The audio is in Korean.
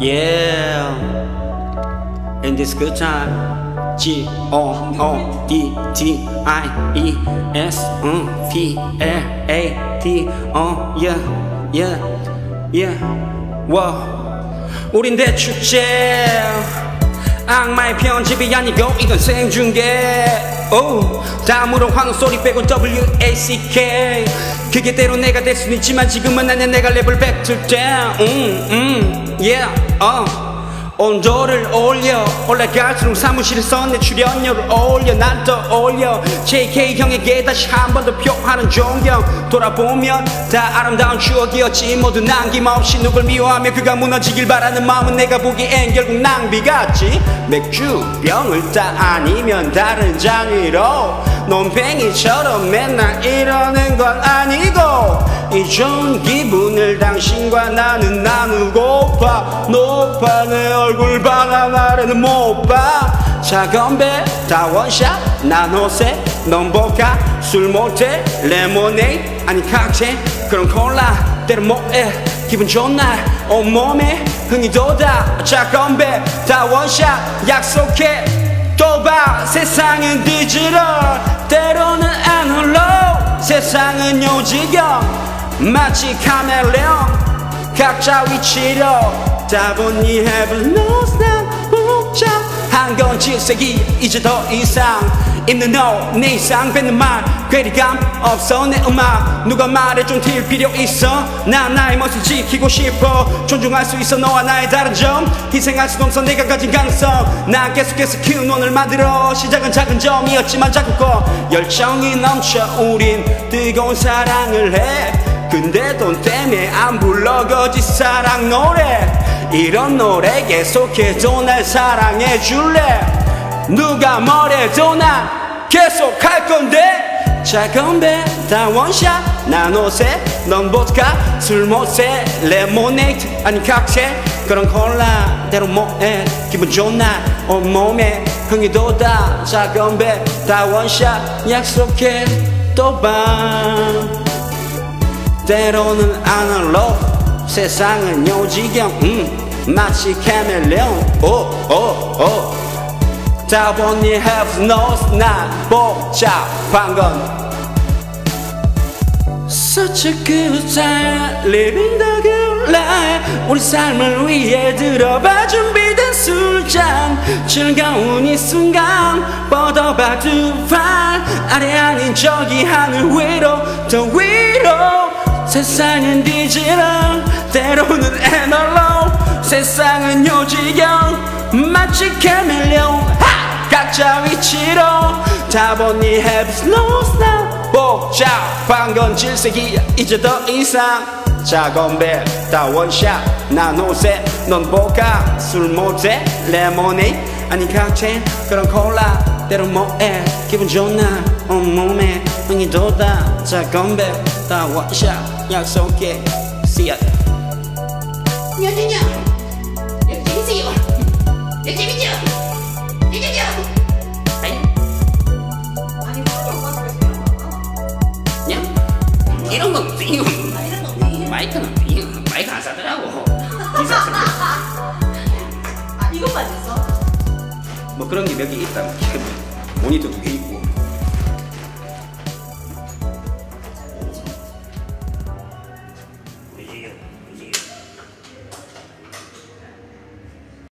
Yeah, in this good time, G O O D T I E S um, P L A T 어 yeah yeah yeah 와 우린 대축제 악마의 편집이 아니고 이건 생중계 오 다음으로 황소리 빼고 W-A-C-K 그게 때로 내가 될 수는 있지만 지금은 아니야 내가 랩을 뱉을 때음 음, yeah 어 온도를 올려. 올라갈수록 사무실에서 내 출연료를 올려. 난 떠올려. JK 형에게 다시 한 번 더 표하는 존경. 돌아보면 다 아름다운 추억이었지. 모두 남김없이 누굴 미워하며 그가 무너지길 바라는 마음은 내가 보기엔 결국 낭비 같지. 맥주병을 따 아니면 다른 장위로. 논팽이처럼 맨날 이러는 건 아니고. 이 좋은 기분을 당신과 나는 나누고파 높아 내 얼굴 바나나를 못봐. 작은 배다 원샷 난 호세 넌 보카 술 못해 레모네이드 아니 칵테일 그런 콜라 때로 뭐해? 기분 좋은 날 온몸에 흥이 돋아. 작은 배다 원샷 약속해. 또 봐 세상은 디지털. 때로는 애널로그 세상은 요지경. 마치 카멜레온. 각자 위치로 다 보니 heaven knows 난 복잡한 건 질색이 이제 더 이상 있는 너내 이상 뱉는 말. 괴리감 없어 내 음악. 누가 말해 좀튈 필요 있어? 난 나의 멋을 지키고 싶어. 존중할 수 있어 너와 나의 다른 점. 희생할 수 없어 내가 가진 가능성. 난 계속해서 키운 원을 만들어. 시작은 작은 점이었지만 자꾸 꺼 열정이 넘쳐 우린 뜨거운 사랑을 해. 근데 돈 때문에 안 불러 거짓 사랑 노래 이런 노래 계속해도 날 사랑해 줄래? 누가 뭐래도 난 계속 할 건데? 작은 배다 원샷 난 옷에 넌 보드카 술 못해 레모네이드 아니 칵테일 그런 콜라 대로 뭐해? 기분 날 온몸에 흥이 돋아 작은 배다 원샷 약속해 또밤. 때로는 아날로그 세상은 요지경 음, 마치 카멜레온. 오오오. 다보니 have no 나 복잡한 건 Such a good time living the good life 우리 삶을 위해 들어봐 준비된 술잔. 즐거운 이 순간 뻗어봐 두팔 아래 아닌 저기 하늘 위로 더 위로 세상은 디지털 때로는 애널로그 세상은 요지경 마치 카멜레온 각자 위치로. 다보니 have no now 복잡한 건 질색이 이제 더 이상. 작은 배다 원샷. 난 호세 넌 보카 술 못해? 레모네이드? 아니 칵테일 그런 콜라. 때로 뭐해? 기분 날 온몸에 흥이 돋아 작은 배다 원샷 약속해. 사람이 오빠가 왜 이런 건 이거 아 이런 거 없네 마이크는 이거 마이크 안 사더라고. 아 이것만 있어? 뭐 그런 게 몇 개 있다 모니터 두 개 있고